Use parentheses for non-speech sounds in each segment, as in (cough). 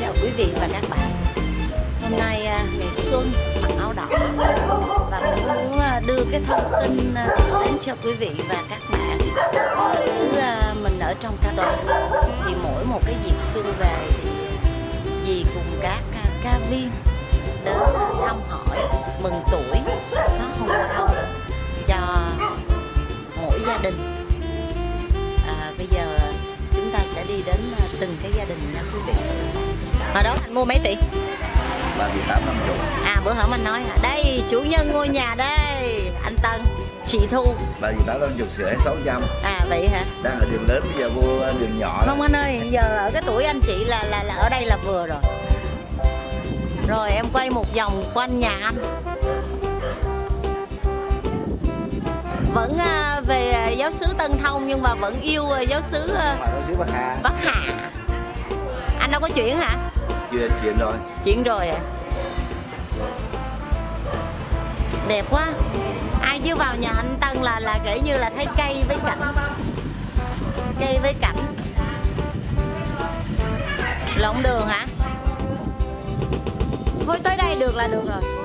Chào quý vị và các bạn. Hôm nay à, mẹ ngày xuân, mặc áo đỏ. Và muốn à, đưa cái thông tin à, đến cho quý vị và các bạn. Cứ mình ở trong ca đoàn Thì mỗi một cái dịp xuân về thì dì cùng các ca viên đến thăm hỏi, mừng tuổi cái gia đình nha quý vị. Mà đó anh mua mấy tỷ? Ba triệu tám năm chục. À bữa hổm anh nói hả? Đây chủ nhân ngôi nhà đây anh Tân chị Thu. Ba triệu tám năm chục sửa sáu trăm. À vậy hả? Đang ở đường lớn bây giờ vô đường nhỏ không anh ơi giờ ở cái tuổi anh chị là là là ở đây là vừa rồi. Rồi em quay một vòng quanh nhà anh. Vẫn à, về à, giáo xứ Tân Thông nhưng mà vẫn yêu à, giáo à, xứ Bắc Hà. Bắc Hà anh đâu có chuyển hả? Chưa chuyện rồi. Chuyển rồi à? Đẹp quá. Ai chứ vào nhà anh Tân là là kể như là thấy cây với cảnh. Cây với cảnh. Lộn đường hả? Thôi tới đây được là được rồi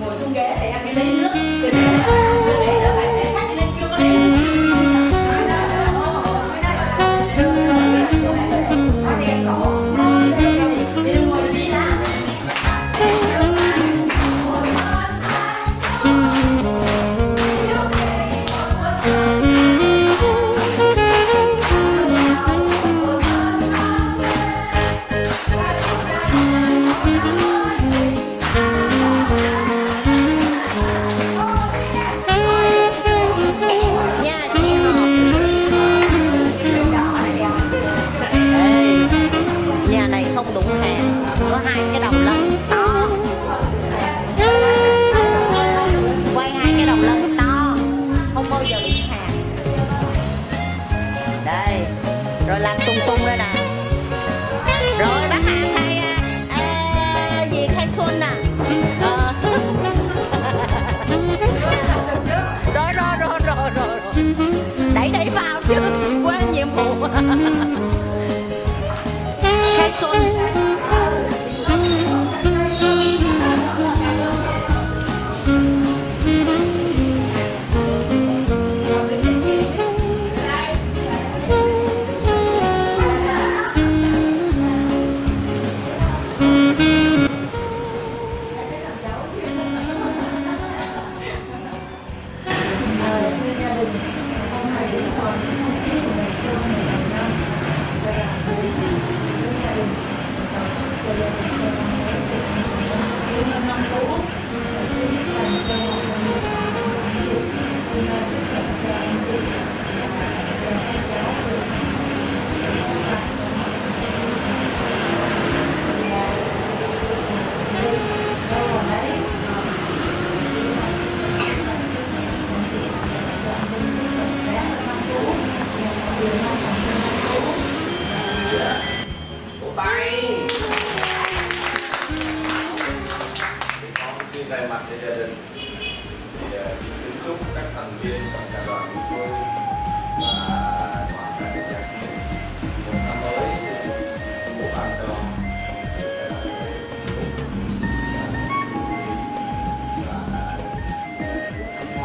ngồi xuống ghế để anh đi không đụng hàng có hai cái đồng lớn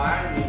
environment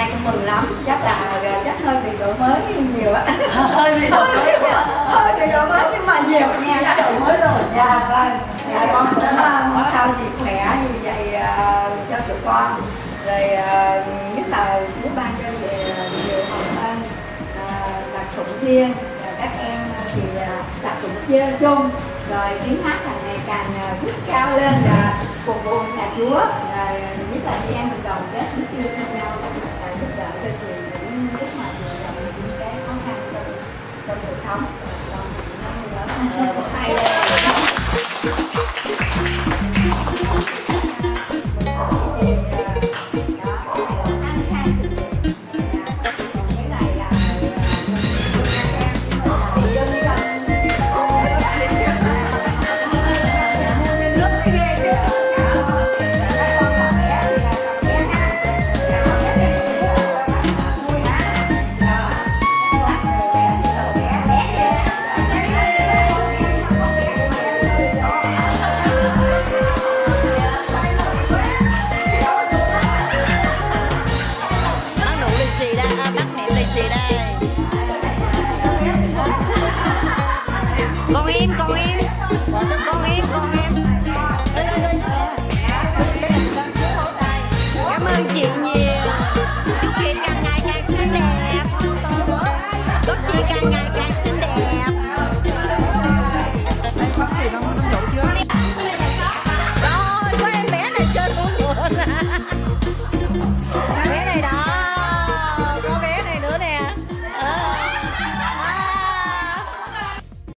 nay cũng mừng lắm. Chắc là à, chắc hơi bị đổi mới nhiều á. (laughs) Hơi bị đổi mới (laughs) hơi bị đổi mới nhưng mà nhiều nha đã đổi mới rồi. Dạ, dạ vâng. dạ, con cũng mong sao chị khỏe như vậy ờ, cho tụi con. Rồi ờ, nhất là muốn ban cho về ờ, nhiều phần ơn là sủng thiên các em thì là sủng chia chung rồi tiếng hát càng ngày càng vút cao lên rồi phục vụ nhà chúa rồi nhất là chị em mình đoàn kết những yêu thương nhau và giúp đỡ cho chị những lúc mà chị gặp những cái khó khăn trong trong cuộc sống. Con chị nó lớn một hay